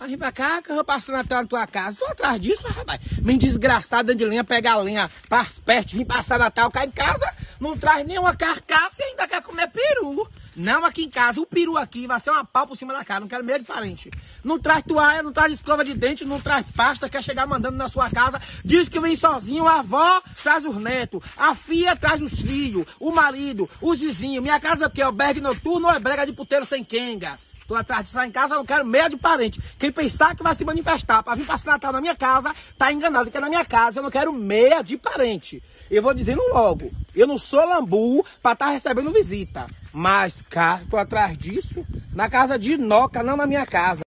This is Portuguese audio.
Aí pra cá, que eu vou passando atrás da tua casa. Tô atrás disso, rapaz. Me desgraçado dentro de linha, pegar lenha para as pestes, vim passar Natal, cá em casa, não traz nenhuma carcaça e ainda quer comer peru. Não aqui em casa, o peru aqui vai ser uma pau por cima da cara, não quero medo de parente. Não traz toalha, não traz escova de dente, não traz pasta, quer chegar mandando na sua casa, diz que vem sozinho, a avó traz os netos, a filha traz os filhos, o marido, os vizinhos. Minha casa aqui é albergue noturno ou é brega de puteiro sem quenga? Tô atrás de sair em casa, não quero meia de parente. Quem pensar que vai se manifestar para vir passar Natal na minha casa, tá enganado, porque na minha casa eu não quero meia de parente. Eu vou dizendo logo, eu não sou lambu para estar tá recebendo visita. Mas, cara, tô atrás disso na casa de Noca, não na minha casa.